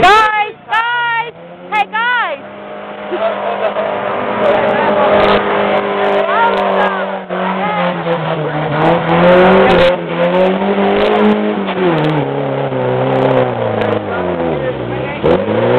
Guys, guys! Hey, guys! Thank you.